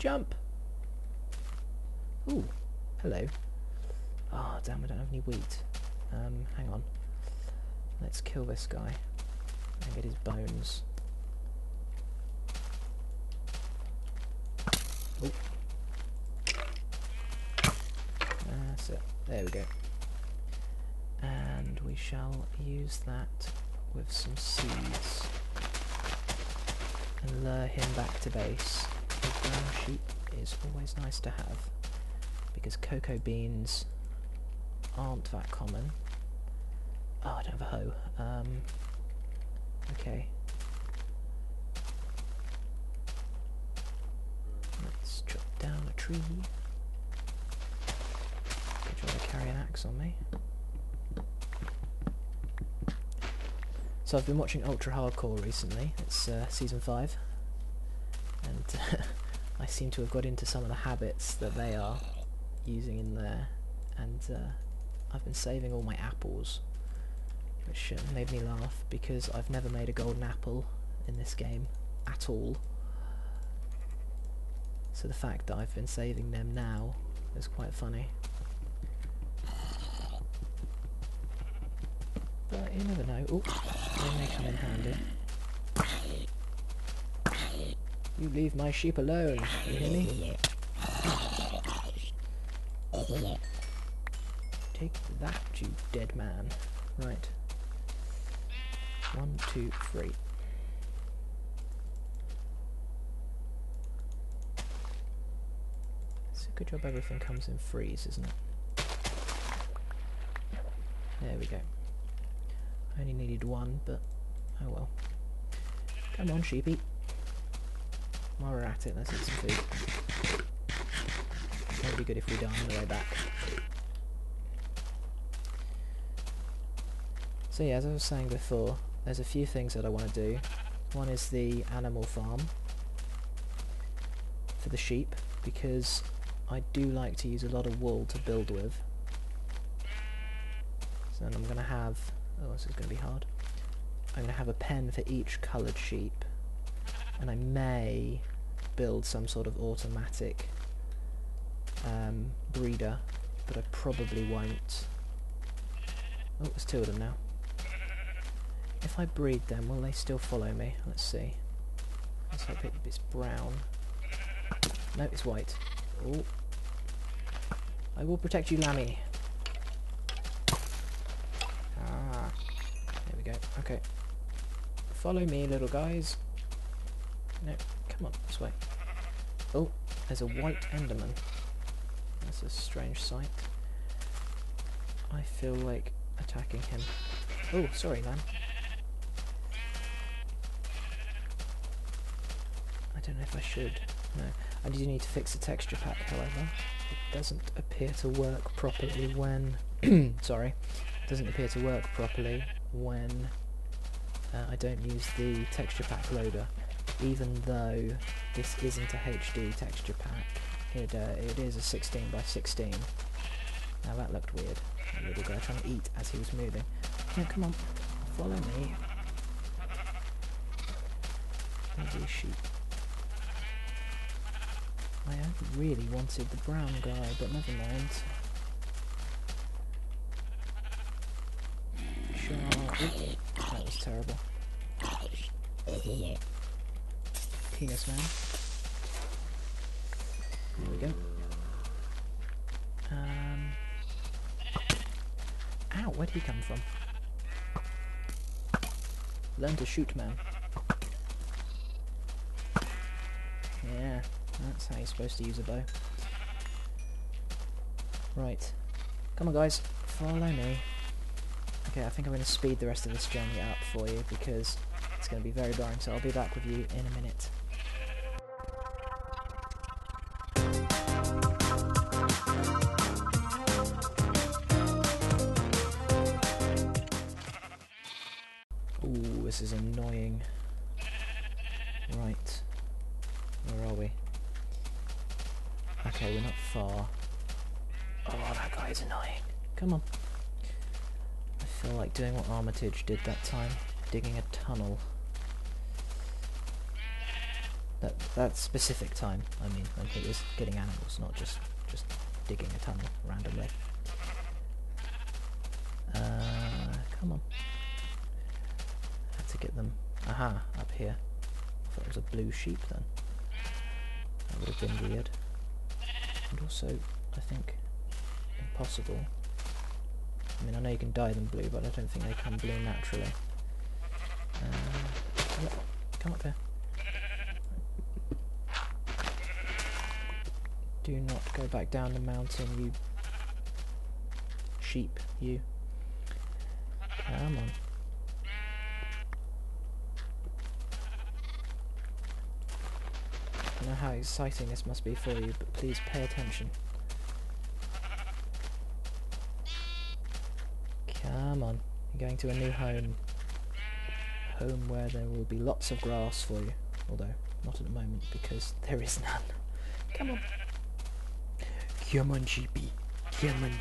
Jump! Ooh, hello. Ah, oh, damn, I don't have any wheat. Um, hang on. Let's kill this guy and get his bones. Ooh. That's it. There we go. And we shall use that with some seeds and lure him back to base. A brown sheep is always nice to have because cocoa beans aren't that common. Oh, I don't have a hoe. Um, okay. Let's chop down a tree. Good try to carry an axe on me. So I've been watching Ultra Hardcore recently. It's uh, season 5. I seem to have got into some of the habits that they are using in there. And uh, I've been saving all my apples. Which uh, made me laugh because I've never made a golden apple in this game at all. So the fact that I've been saving them now is quite funny. But you never know. Ooh, they may come in handy. You leave my sheep alone, you hear me? Take that, you dead man. Right. One, two, three. It's a good job everything comes in freeze, isn't it? There we go. I only needed one, but oh well. Come on, sheepy. While we're at it, let's eat some food. Would be good if we die on the way back. So yeah, as I was saying before, there's a few things that I want to do. One is the animal farm for the sheep, because I do like to use a lot of wool to build with. So I'm going to have Oh, this is going to be hard. I'm going to have a pen for each coloured sheep, and I may build some sort of automatic um, breeder, but I probably won't. Oh, there's two of them now. If I breed them, will they still follow me? Let's see. Let's hope it, it's brown. No, it's white. Oh. I will protect you, Lammy. Ah. There we go. Okay. Follow me, little guys. No, come on, this way. Oh, there's a white Enderman. That's a strange sight. I feel like attacking him. Oh, sorry, man. I don't know if I should. No. I do need to fix the texture pack, however. It doesn't appear to work properly when... sorry. It doesn't appear to work properly when uh, I don't use the texture pack loader, even though this isn't a HD texture pack. It, uh, it is a 16 by 16. Now that looked weird. A little guy trying to eat as he was moving. Come on, follow me. There's sheep. I really wanted the brown guy, but never mind. Penis man. There we go. Um. Ow, where'd he come from? Learn to shoot, man. Yeah, that's how you're supposed to use a bow. Right. Come on, guys. Follow me. Okay, I think I'm going to speed the rest of this journey up for you because it's going to be very boring, so I'll be back with you in a minute. Ooh, this is annoying. Right. Where are we? Okay, we're not far. Oh, that guy is annoying. Come on I feel like doing what Armitage did that time, digging a tunnel. That that specific time, I mean, when he was getting animals, not just just digging a tunnel randomly. Uh, come on. To get them. Aha, up here. I thought it was a blue sheep then. That would have been weird. And also, I think, impossible. I mean, I know you can dye them blue, but I don't think they come blue naturally. Uh, come up here. Do not go back down the mountain, you sheep, you. Come on. I know how exciting this must be for you, but please pay attention. Come on, you're going to a new home. Home where there will be lots of grass for you. Although, not at the moment, because there is none. Come on. Come on, sheepy. Come on.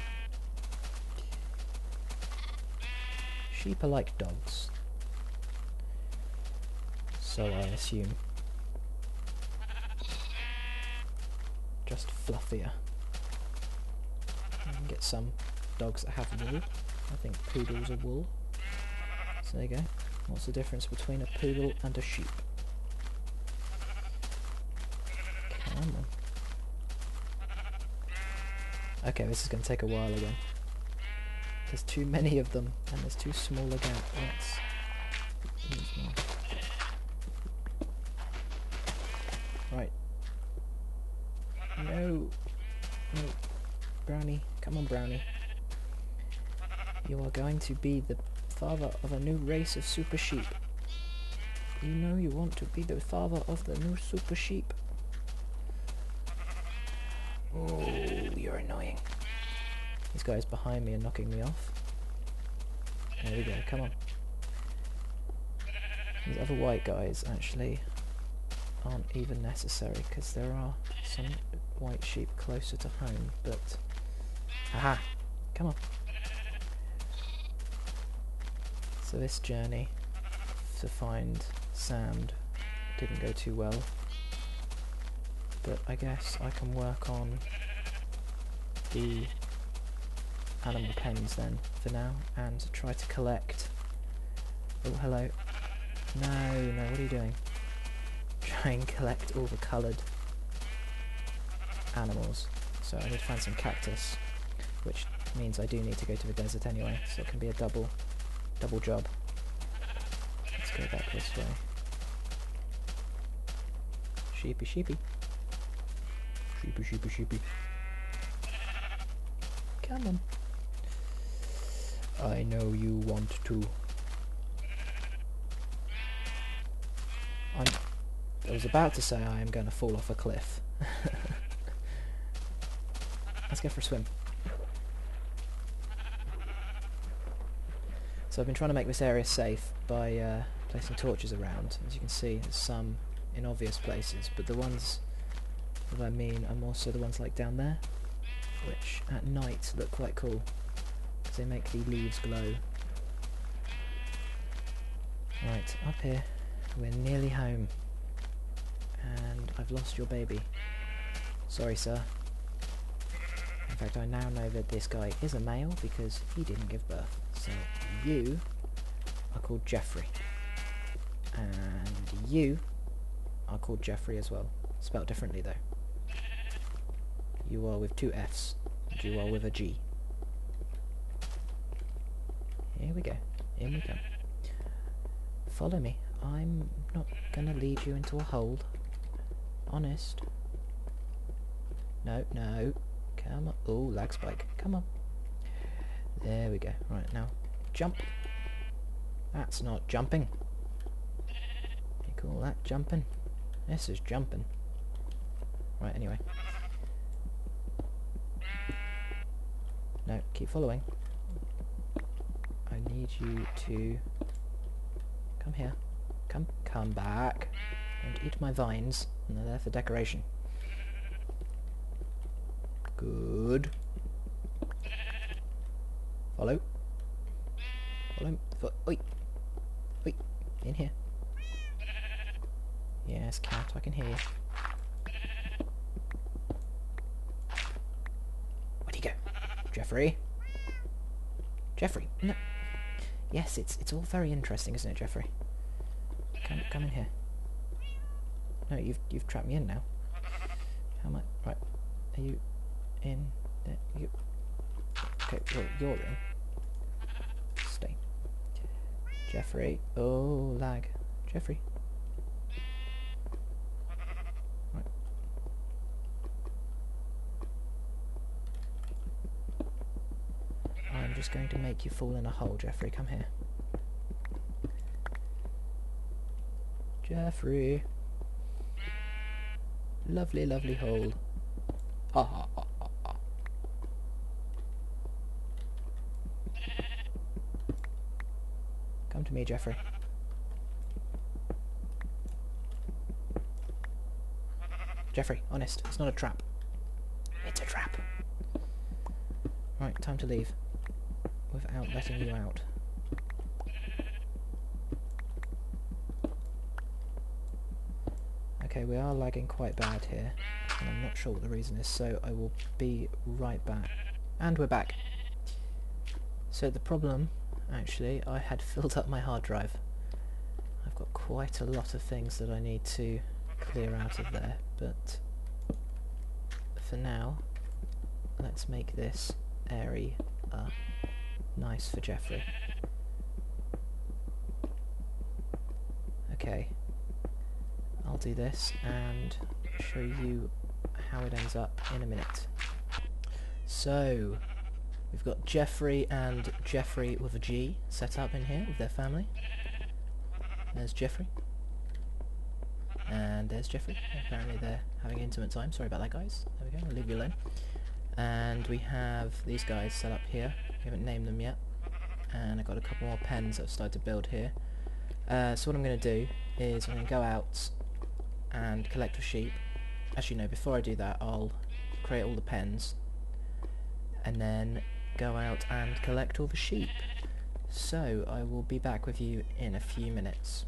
Sheep are like dogs. So I assume. Just fluffier. You can get some dogs that have wool. I think poodles are wool. So there you go. What's the difference between a poodle and a sheep? Come on. Okay, this is going to take a while again. There's too many of them, and there's too small a gap use more. Right. No. No. Brownie. Come on, Brownie. You are going to be the father of a new race of super sheep. You know you want to be the father of the new super sheep. Oh, you're annoying. These guys behind me are knocking me off. There we go, come on. These other white guys actually aren't even necessary because there are some white sheep closer to home, but... Aha! Come on. So this journey to find sand didn't go too well. But I guess I can work on the animal pens then for now and try to collect oh hello no no what are you doing try and collect all the coloured animals so I need to find some cactus which means I do need to go to the desert anyway so it can be a double double job let's go back this way sheepy sheepy sheepy sheepy sheepy come on I know you want to. I'm, I was about to say I am going to fall off a cliff. Let's go for a swim. So I've been trying to make this area safe by uh, placing torches around. As you can see, there's some in obvious places, but the ones that I mean are more so the ones like down there, which at night look quite cool because they make the leaves glow. Right, up here, we're nearly home. And I've lost your baby. Sorry, sir. In fact, I now know that this guy is a male because he didn't give birth. So, you are called Jeffrey. And you are called Jeffrey as well. Spelt differently, though. You are with two Fs. And you are with a G. Here we go. Here we go. Follow me. I'm not gonna lead you into a hold. Honest. No, no. Come on. Oh, lag spike. Come on. There we go. Right, now. Jump. That's not jumping. You call that jumping? This is jumping. Right, anyway. No, keep following. I need you to come here. Come, come back. And eat my vines. And they're there for decoration. Good. Follow. Follow. Fo oi. Oi. In here. Yes, cat, I can hear you. Where'd he go? Jeffrey? Jeffrey, no. Yes, it's it's all very interesting, isn't it, Jeffrey? Come come in here. No, you've you've trapped me in now. How much? Right, are you in? There? You? Okay, well you're in. Stay. Jeffrey. Oh, lag. Jeffrey. Right. I'm just going to make you fall in a hole, Jeffrey. Come here. Jeffrey. Lovely, lovely hole. Ha ha ha ha ha. Come to me, Jeffrey. Jeffrey, honest, it's not a trap. It's a trap. Right, time to leave. Without letting you out. Okay, we are lagging quite bad here, and I'm not sure what the reason is, so I will be right back. And we're back. So the problem, actually, I had filled up my hard drive. I've got quite a lot of things that I need to clear out of there, but for now, let's make this airy uh, nice for Jeffrey. Okay, I'll do this and show you how it ends up in a minute. So, we've got Jeffrey and Jeffrey with a G set up in here with their family. There's Jeffrey. And there's Jeffrey. Apparently they're having intimate time. Sorry about that, guys. There we go. I'll leave you alone. And we have these guys set up here. We haven't named them yet. And I've got a couple more pens I've started to build here. Uh, so what I'm going to do is I'm going to go out and collect a sheep. Actually, no, before I do that, I'll create all the pens and then go out and collect all the sheep. So, I will be back with you in a few minutes.